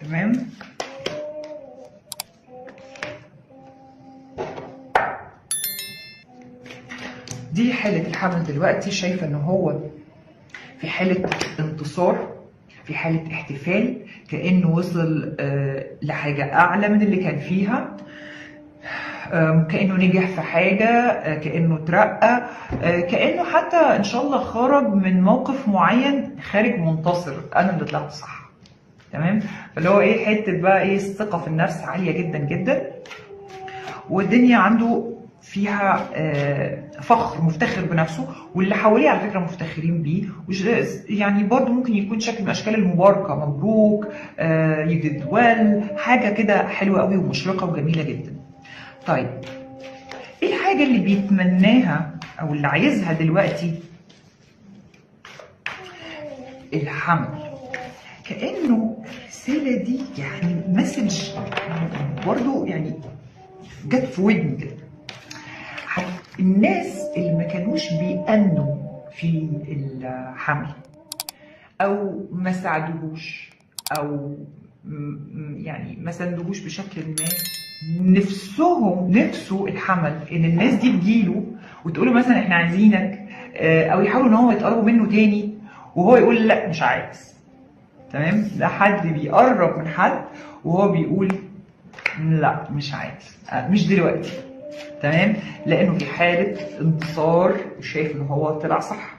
تمام؟ دي حالة الحمل دلوقتي شايفة إن هو في حالة انتصار في حالة احتفال كأنه وصل آه، لحاجة أعلى من اللي كان فيها كأنه نجح في حاجة آه، كأنه اترقى آه، كأنه حتى إن شاء الله خرج من موقف معين خارج منتصر. أنا اللي طلعت صح. تمام فاللي هو إيه حتة بقى إيه الثقة في النفس عالية جدا جدا والدنيا عنده فيها آه، فخر مفتخر بنفسه واللي حواليه على فكرة مفتخرين بيه يعني برضه ممكن يكون شكل من أشكال المباركة مبروك يو ديد ويل حاجة كده حلوة قوي ومشرقة وجميلة جدا. طيب إيه الحاجة اللي بيتمناها أو اللي عايزها دلوقتي؟ الحمل كأنه الرساله دي يعني مسج برضه يعني جت في ودني كده. الناس اللي ما كانوش بيأمنوا في الحمل أو ما ساعدوهوش أو يعني ما ساندوهوش بشكل ما نفسهم نفسه الحمل إن الناس دي تجيله وتقول مثلا إحنا عايزينك آه، أو يحاولوا إن هو يتقربوا منه تاني وهو يقول لأ مش عايز. تمام؟ ده حد بيقرب من حد وهو بيقول لا مش عايز آه، مش دلوقتي تمام؟ لأنه في حالة انتصار وشايف إن هو طلع صح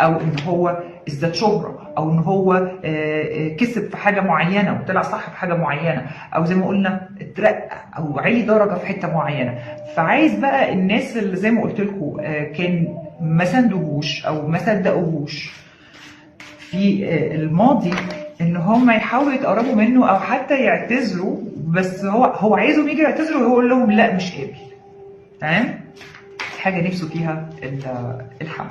أو إن هو ازداد شهرة أو إن هو آه، آه، كسب في حاجة معينة وطلع صح في حاجة معينة أو زي ما قلنا اترقى أو علي درجة في حتة معينة. فعايز بقى الناس اللي زي ما قلت لكم كان ما ساندوهوش أو ما صدقوهوش في الماضي إن هم يحاولوا يتقربوا منه أو حتى يعتذروا بس هو هو عايزهم يجوا يعتذروا وهو يقول لهم لا مش قابل. تمام؟ حاجة نفسه فيها ال- الحمل.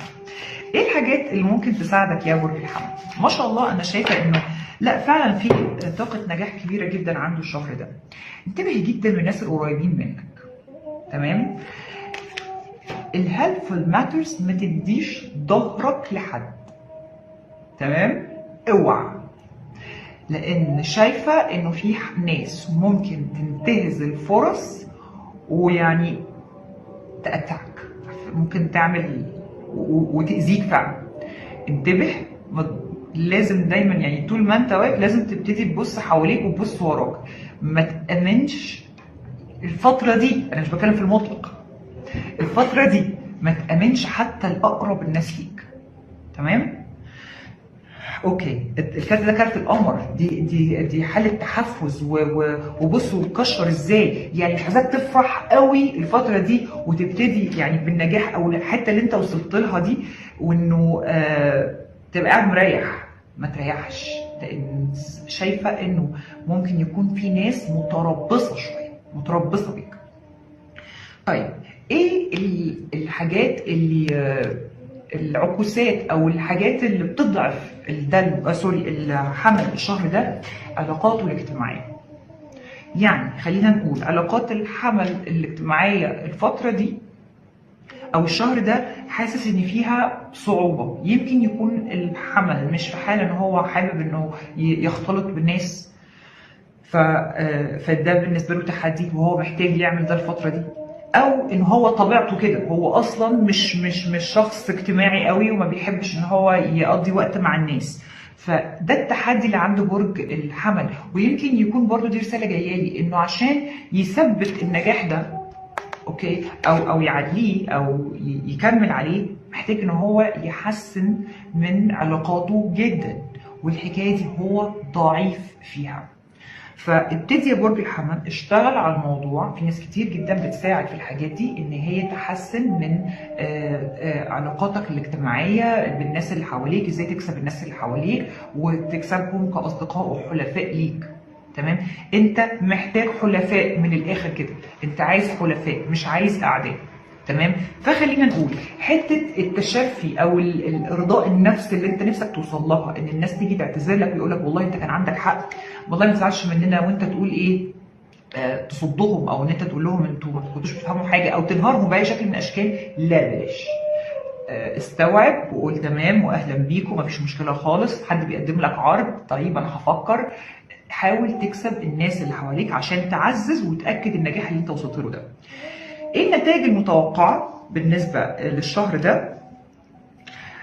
إيه الحاجات اللي ممكن تساعدك يا برج الحمل؟ ما شاء الله أنا شايفة إنه لا فعلا في طاقة نجاح كبيرة جدا عنده الشهر ده. انتبهي جدا من الناس القريبين منك. تمام؟ ال healthful matters ما تديش ظهرك لحد. تمام؟ اوعى. لأن شايفة إنه في ناس ممكن تنتهز الفرص ويعني تأتعك ممكن تعمل و- وتأذيك فعلا. انتبه لازم دايما يعني طول ما انت واقف لازم تبتدي تبص حواليك وتبص وراك. ما تأمنش الفترة دي. أنا مش بتكلم في المطلق. الفترة دي ما تأمنش حتى الأقرب الناس ليك. تمام؟ okay. ال card ده card القمر. دي دي دي حالة تحفز وبصوا كشر إزاي. يعني عايزاك تفرح قوي الفترة دي وتبتدي يعني بالنجاح أو الحتة اللي أنت وصلت لها دي وإنه آه تبقى قاعد مريح. ما تريحش. لأن شايفة إنه ممكن يكون في ناس متربصة شوية متربصة بيك. طيب إيه ال- الحاجات اللي آه، العكوسات أو الحاجات اللي بتضعف الدلو آه سوري الحمل الشهر ده علاقاته الاجتماعية. يعني خلينا نقول علاقات الحمل الاجتماعية الفترة دي أو الشهر ده حاسس إن فيها صعوبة. يمكن يكون الحمل مش في حال إن هو حابب إنه يختلط بالناس. آه، فده بالنسبة له تحدي وهو محتاج يعمل ده الفترة دي. أو إن هو طبيعته كده. هو أصلا مش مش مش شخص اجتماعي قوي وما بيحبش إن هو يقضي وقت مع الناس. فده التحدي اللي عند برج الحمل. ويمكن يكون برضو دي رسالة جاية لي إنه عشان يثبت النجاح ده أوكي أو أو يعليه أو يكمل عليه محتاج إن هو يحسن من علاقاته جدا. والحكاية دي هو ضعيف فيها. فابتدي يا برج الحمل اشتغل على الموضوع. في ناس كتير جدا بتساعد في الحاجات دي إن هي تحسن من آه، آه، علاقاتك الاجتماعية بالناس اللي حواليك إزاي تكسب الناس اللي حواليك وتكسبهم كأصدقاء وحلفاء ليك. تمام؟ أنت محتاج حلفاء من الآخر كده. أنت عايز حلفاء مش عايز أعداء. تمام؟ فخلينا نقول حتة التشفي أو ال- الارضاء النفس اللي أنت نفسك توصل لها إن الناس تيجي تعتذر لك ويقول لك والله أنت كان عندك حق. والله ما تزعلش مننا وأنت تقول إيه؟ آه، تصدهم أو إن أنت تقول لهم أنتوا ما كنتوش بتفهموا حاجة أو تنهارهم بأي شكل من الأشكال لا بلاش. آه، استوعب وقول تمام واهلا بيكم مفيش مشكلة خالص. حد بيقدم لك عرض طيب أنا هفكر. حاول تكسب الناس اللي حواليك عشان تعزز وتأكد النجاح اللي أنت وصلت له ده. إيه النتائج المتوقعة بالنسبة للشهر ده؟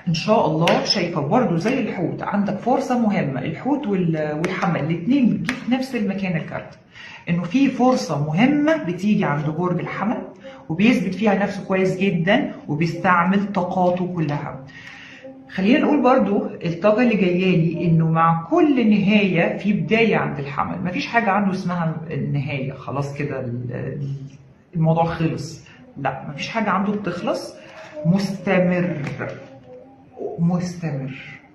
إن شاء الله شايفة برضو زي الحوت. عندك فرصة مهمة. الحوت وال- والحمل. الاثنين بتجي في نفس المكان الكارت. إنه في فرصة مهمة بتيجي عند برج الحمل وبيثبت فيها نفسه كويس جدا وبيستعمل طاقاته كلها. خلينا نقول برضو الطاقة اللي جاية لي إنه مع كل نهاية في بداية عند الحمل. مفيش حاجة عنده اسمها النهاية خلاص كده الموضوع خلص. لا مفيش حاجة عنده بتخلص مستمر. مستمر.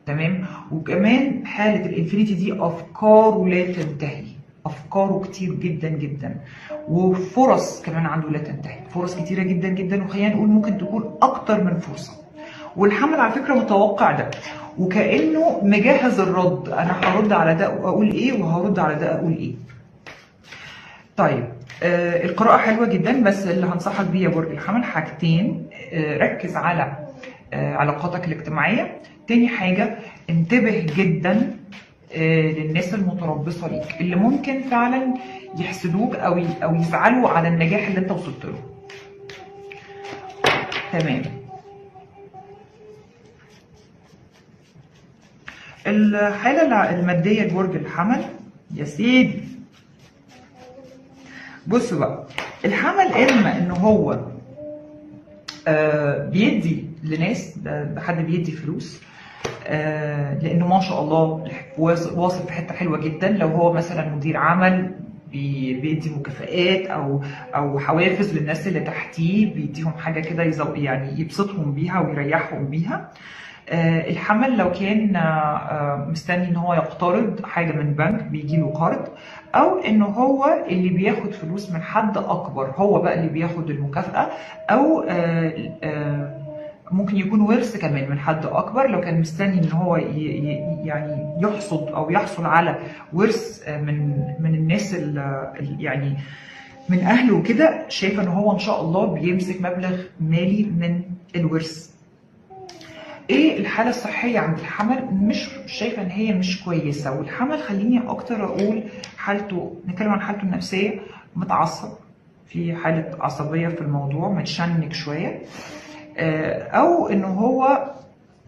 تمام؟ وكمان حالة الانفينيتي دي أفكاره لا تنتهي. أفكاره كتير جدا جدا. وفرص كمان عنده لا تنتهي. فرص كتيرة جدا جدا. وخلينا نقول ممكن تكون أكتر من فرصة. والحمل على فكرة متوقع ده. وكأنه مجهز الرد. أنا هرد على ده وأقول إيه وهرد على ده أقول إيه. طيب. القراءة حلوة جدا بس اللي هنصحك بيه يا برج الحمل حاجتين. آه ركز على آه علاقاتك الاجتماعية. تاني حاجة انتبه جدا آه للناس المتربصة ليك اللي ممكن فعلا يحسدوك أو ي- أو يزعلوا على النجاح اللي انت وصلت له. تمام. الحالة المادية لبرج الحمل يا سيدي. بصوا بقى الحمل إما إن هو آه بيدي لناس ده حد بيدي فلوس آه لأنه ما شاء الله واصل في حتة حلوة جدا. لو هو مثلا مدير عمل بي- بيدي مكافآت أو أو حوافز للناس اللي تحتيه بيديهم حاجة كده يعني يبسطهم بيها ويريحهم بيها. آه، الحمل لو كان آه، آه، مستني إن هو يقترض حاجة من بنك بيجي له قرض أو إن هو اللي بياخد فلوس من حد أكبر هو بقى اللي بياخد المكافأة أو آه، آه، ممكن يكون ورث كمان من حد أكبر لو كان مستني إن هو يعني يحصد أو يحصل على ورث آه، من من الناس ال- ال- يعني من أهله وكده شايفة إن هو إن شاء الله بيمسك مبلغ مالي من الورث. إيه الحالة الصحية عند الحمل؟ مش شايفة ان هي مش كويسة. والحمل خليني أكتر أقول حالته نتكلم عن حالته النفسية متعصب في حالة عصبية في الموضوع متشنج شوية. آه، أو ان هو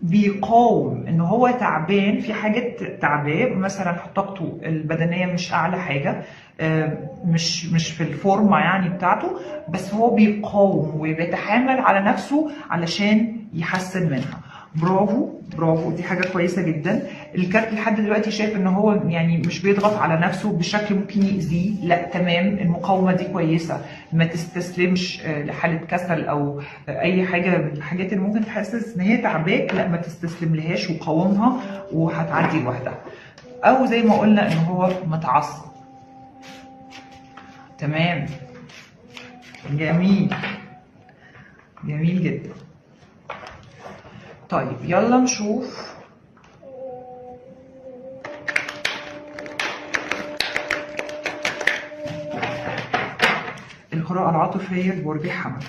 بيقاوم ان هو تعبان في حاجات تعباه. مثلا طاقته البدنية مش اعلى حاجة آه، مش مش في الفورمة يعني بتاعته بس هو بيقاوم وبيتحامل على نفسه علشان يحسن منها. برافو برافو. دي حاجة كويسة جدا. الكارت لحد دلوقتي شايف إن هو يعني مش بيضغط على نفسه بشكل ممكن يأذيه. لا تمام. المقاومة دي كويسة. ما تستسلمش آه، لحالة كسل أو أي حاجة من الحاجات اللي ممكن تحسس إن هي تعباك. لا ما تستسلم لهاش وقاومها وهتعدي لوحدها. أو زي ما قلنا إن هو متعصب. تمام. جميل. جميل جدا. طيب يلا نشوف. القراءة العاطفية لبرج الحمل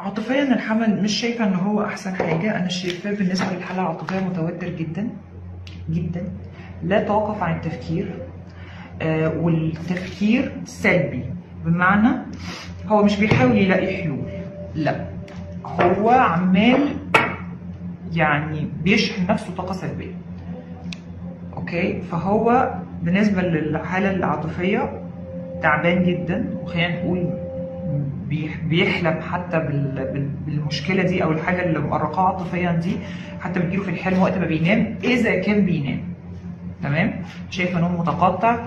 عاطفيا الحمل مش شايفة إن هو أحسن حاجة. أنا شايفاه بالنسبة للحالة العاطفية متوتر جدا جدا. لا توقف عن التفكير آه والتفكير سلبي. بمعنى هو مش بيحاول يلاقي حلول. لا هو عمال يعني بيشحن نفسه طاقة سلبية. أوكي؟ فهو بالنسبة للحالة العاطفية تعبان جدا. وخلينا نقول بيحلم حتى بال- بال- بالمشكلة دي أو الحاجة اللي مقرقاه عاطفيا دي حتى بتجيله في الحلم وقت ما بينام إذا كان بينام. تمام؟ شايفه نوم متقطع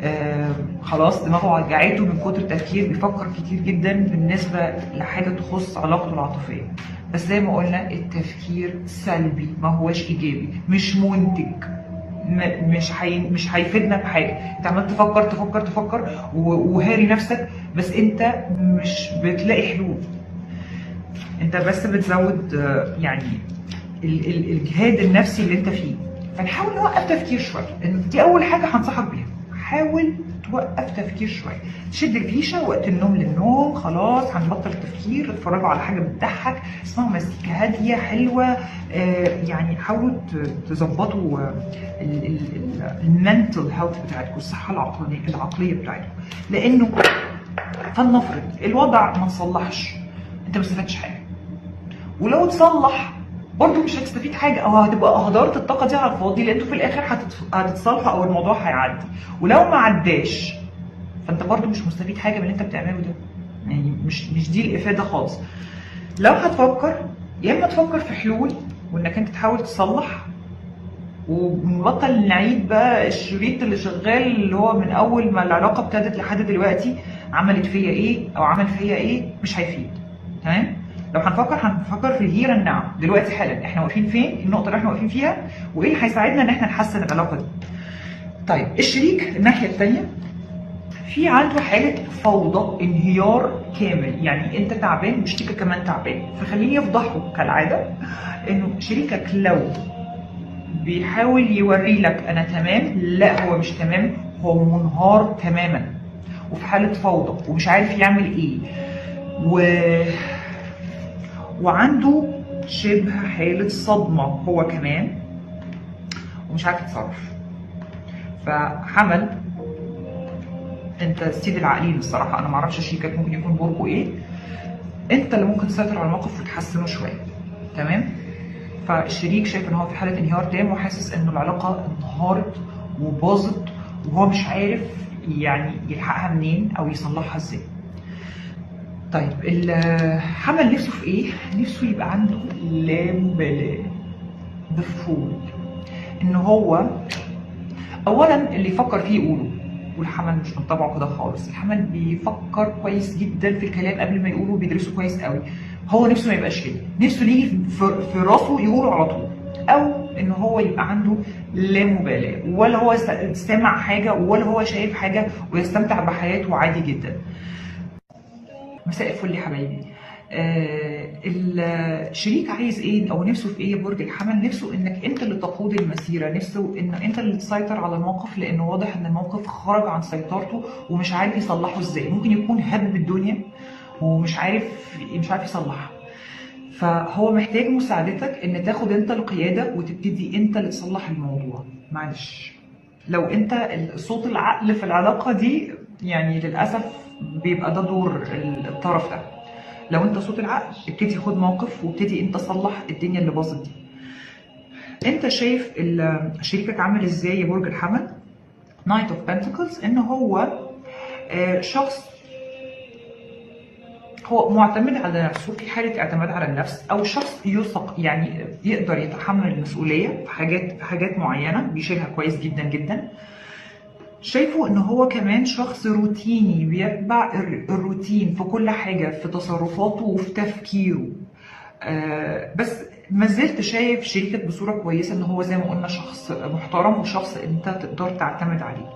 آه خلاص دماغه وجعته من كتر التفكير بيفكر كتير جدا بالنسبة لحاجة تخص علاقته العاطفيه بس زي ما قلنا التفكير سلبي ما هوش إيجابي مش منتج. مش هي مش هيفيدنا بحاجه انت عمال تفكر تفكر تفكر وهاري نفسك بس انت مش بتلاقي حلول. انت بس بتزود يعني ال- ال- الجهاد النفسي اللي انت فيه. فنحاول نوقف تفكير شوية. دي أول حاجة هنصحك بيها. حاول توقف تفكير شوية. تشد الفيشه وقت النوم للنوم خلاص هنبطل التفكير. اتفرجوا على حاجة بتضحك. اسمعوا مزيكا هادية حلوة. آه، يعني حاولوا تظبطوا المنتل هيلث بتاعتكم الصحة العقليه العقلية بتاعتكم. لأنه فلنفرض الوضع ما تصلحش. أنت ما استفدتش حاجة. ولو تصلح برضه مش هتستفيد حاجة. أو هتبقى هدرت الطاقة دي على الفاضي لأن أنتوا في الآخر هتت- هتتصالحوا أو الموضوع هيعدي. ولو ما عداش فأنت برضه مش مستفيد حاجة من اللي أنت بتعمله ده. يعني مش مش دي الإفادة خالص. لو هتفكر يا إما تفكر في حلول وإنك أنت تحاول تصلح ونبطل نعيد بقى الشريط اللي شغال اللي هو من أول ما العلاقة ابتدت لحد دلوقتي عملت فيا إيه أو عمل فيا إيه مش هيفيد. تمام؟ لو هنفكر هنفكر في ال here and now دلوقتي حالا. إحنا واقفين فين؟ النقطة اللي إحنا واقفين فيها وإيه اللي هيساعدنا إن إحنا نحسن العلاقة دي؟ طيب الشريك الناحية الثانية في عنده حالة فوضى انهيار كامل. يعني أنت تعبان وشريكك كمان تعبان. فخليني يفضحه كالعادة إنه شريكك لو بيحاول يوري لك أنا تمام لا هو مش تمام هو منهار تماما. وفي حالة فوضى ومش عارف يعمل إيه. و... وعنده شبه حالة صدمة هو كمان ومش عارف يتصرف. فحمل أنت سيد العاقلين الصراحة أنا أعرفش شريكك ممكن يكون برجه إيه. أنت اللي ممكن تسيطر على الموقف وتحسنه شوية. تمام؟ فالشريك شايف إن هو في حالة انهيار تام وحاسس إن العلاقة انهارت وباظت وهو مش عارف يعني يلحقها منين أو يصلحها إزاي. طيب الحمل نفسه في إيه؟ نفسه يبقى عنده لا مبالاه بفول إن هو اولا اللي يفكر فيه يقوله والحمل مش من طبعه كده خالص. الحمل بيفكر كويس جدا في الكلام قبل ما يقوله بيدرسه كويس قوي. هو نفسه ما يبقاش كده. نفسه يجي في في راسه يقوله على طول. أو إن هو يبقى عنده لا مبالاه ولا هو سامع حاجة ولا هو شايف حاجة ويستمتع بحياته عادي جدا. مساء الفل يا حبايبي. آه الشريك عايز إيه أو نفسه في إيه برج الحمل؟ نفسه انك انت اللي تقود المسيرة نفسه ان انت اللي تسيطر على الموقف لأنه واضح ان الموقف خرج عن سيطرته ومش عارف يصلحه إزاي. ممكن يكون هب بالدنيا ومش عارف مش عارف يصلحها. فهو محتاج مساعدتك ان تاخد انت القيادة وتبتدي انت اللي تصلح الموضوع. معلش. لو انت صوت العقل في العلاقة دي يعني للأسف بيبقى ده دور الطرف ده. لو انت صوت العقل ابتدي خد موقف وابتدي انت صلح الدنيا اللي باظت دي. انت شايف شريكك عامل إزاي يا برج الحمل؟ knight of pentacles ان هو شخص هو معتمد على نفسه في حالة اعتماد على النفس أو شخص يثق يعني يقدر يتحمل المسؤولية في حاجات في حاجات معينة بيشيلها كويس جدا جدا. شايفه إن هو كمان شخص روتيني بيتبع الروتين في كل حاجة في تصرفاته وفي تفكيره. آه بس ما زلت شايف شريكك بصورة كويسة إن هو زي ما قلنا شخص محترم وشخص أنت تقدر تعتمد عليه.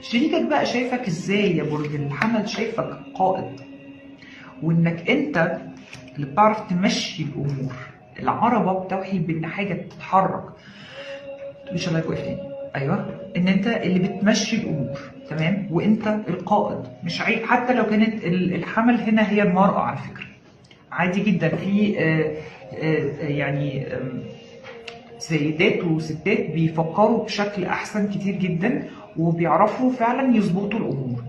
شريكك بقى شايفك إزاي يا برج الحمل؟ شايفك قائد. وإنك أنت اللي بتعرف تمشي الأمور. العربة بتوحي بإن حاجة بتتحرك مش الله يوقف تاني. أيوه. إن أنت اللي بتمشي الأمور تمام؟ وأنت القائد. مش عيب حتى لو كانت الحمل هنا هي المرأة على فكرة. عادي جدا. في آآ آآ يعني سيدات وستات بيفكروا بشكل أحسن كتير جدا وبيعرفوا فعلا يظبطوا الأمور.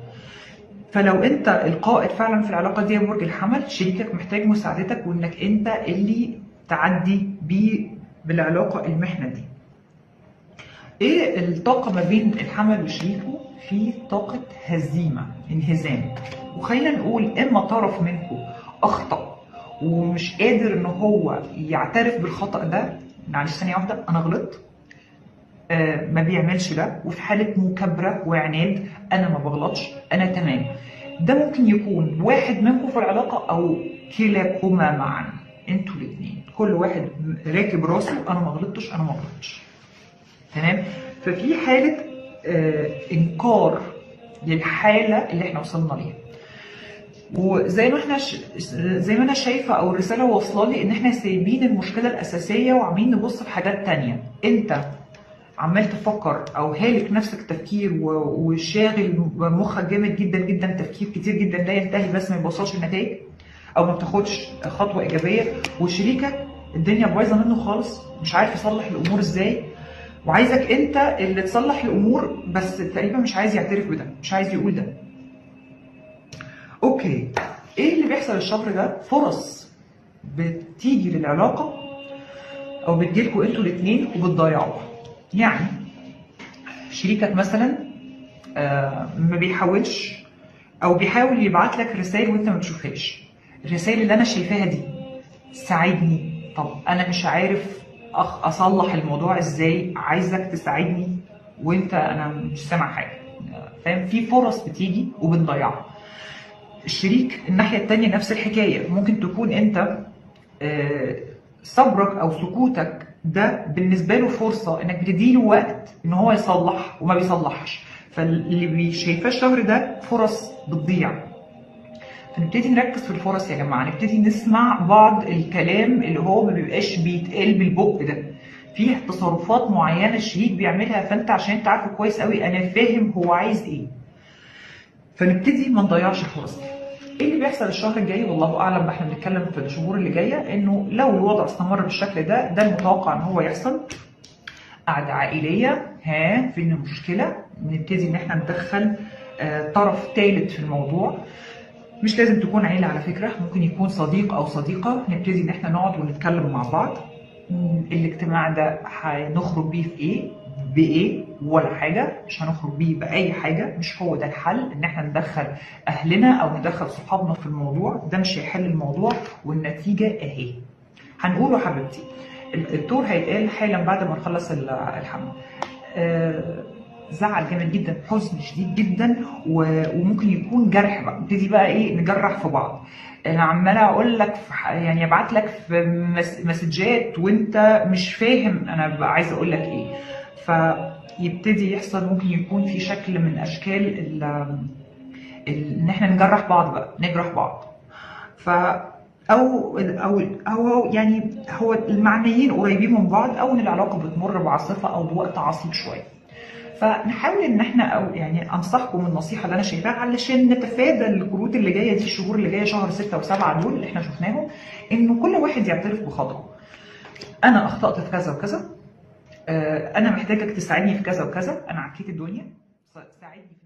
فلو أنت القائد فعلا في العلاقة دي برج الحمل شريكك محتاج مساعدتك وإنك أنت اللي تعدي بيه بالعلاقة المحنة دي. إيه الطاقة ما بين الحمل وشريكه؟ في طاقة هزيمة انهزام. وخلينا نقول إما طرف منكم أخطأ ومش قادر إن هو يعترف بالخطأ ده معلش ثانية واحدة أنا غلطت؟ آه ما بيعملش ده وفي حالة مكابرة وعناد أنا ما بغلطش أنا تمام. ده ممكن يكون واحد منكم في العلاقة أو كلاكما معا أنتوا الاثنين كل واحد راكب راسه أنا ما غلطتش أنا ما غلطتش. تمام؟ ففي حالة آه إنكار للحالة اللي إحنا وصلنا ليها. وزي ما إحنا ش... زي ما أنا شايفة أو الرسالة واصلة لي إن إحنا سايبين المشكلة الأساسية وعمالين نبص في حاجات تانية. أنت عمال تفكر أو هالك نفسك تفكير. وشاغل مخك جامد جدا جدا تفكير كتير جدا لا ينتهي بس ما يوصلش لنتائج أو ما بتاخدش خطوة إيجابية. وشريكك الدنيا بايظة منه خالص مش عارف يصلح الأمور إزاي. وعايزك انت اللي تصلح الأمور بس تقريبا مش عايز يعترف بده مش عايز يقول ده. أوكي. إيه اللي بيحصل الشهر ده؟ فرص بتيجي للعلاقة أو بتجيلكوا أنتوا الاثنين وبتضيعوها. يعني شريكك مثلا آه ما بيحاولش أو بيحاول يبعت لك رسائل وانت ما بتشوفهاش. الرسائل اللي أنا شايفاها دي ساعدني. طب أنا مش عارف أصلح الموضوع إزاي؟ عايزك تساعدني وأنت أنا مش سامع حاجة. فاهم؟ في فرص بتيجي وبنضيعها الشريك الناحية التانية نفس الحكاية. ممكن تكون أنت صبرك أو سكوتك ده بالنسبة له فرصة إنك بتديله وقت إن هو يصلح وما بيصلحش. فاللي شايفاه الشهر ده فرص بتضيع. فنبتدي نركز في الفرص يا جماعة. نبتدي نسمع بعض الكلام اللي هو ما بيبقاش بيتقال بالبق ده. فيه تصرفات معينة الشريك بيعملها فأنت عشان أنت عارفه كويس قوي أنا فاهم هو عايز إيه. فنبتدي ما نضيعش الفرص. دي إيه اللي بيحصل الشهر الجاي؟ والله أعلم إحنا بنتكلم في الشهور اللي جاية إنه لو الوضع استمر بالشكل ده ده المتوقع إن هو يحصل. قعده عائلية ها في مشكلة. نبتدي إن إحنا ندخل آه طرف ثالث في الموضوع. مش لازم تكون عيلة على فكرة ممكن يكون صديق أو صديقة نبتدي إن إحنا نقعد ونتكلم مع بعض. الاجتماع ده هنخرج بيه في إيه؟ بإيه؟ ولا حاجة مش هنخرج بيه بأي حاجة مش هو ده الحل إن إحنا ندخل أهلنا أو ندخل صحابنا في الموضوع. ده مش هيحل الموضوع والنتيجة إهي. هنقوله حبيبتي الدور هيتقال حالا بعد ما نخلص الحمل. آه زعل جامد جدا حزن شديد جدا وممكن يكون جرح بقى. نبتدي بقى إيه؟ نجرح في بعض. أنا عماله أقول لك يعني أبعت لك في مسجات وأنت مش فاهم أنا عايزه أقول لك إيه. فيبتدي يحصل ممكن يكون في شكل من أشكال ال إن إحنا نجرح بعض بقى نجرح بعض. ف أو أو أو يعني هو المعنيين قريبين من بعض أو إن العلاقة بتمر بعاصفة أو بوقت عصيب شوية. فنحاول إن إحنا أو يعني أنصحكم النصيحة اللي أنا شايفاها علشان نتفادى الكروت اللي جاية دي الشهور اللي جاية شهر 6 و7 دول اللي إحنا شفناهم إنه كل واحد يعترف بخطأه. أنا أخطأت في كذا وكذا أنا محتاجك تساعدني في كذا وكذا أنا عكيت الدنيا ساعدني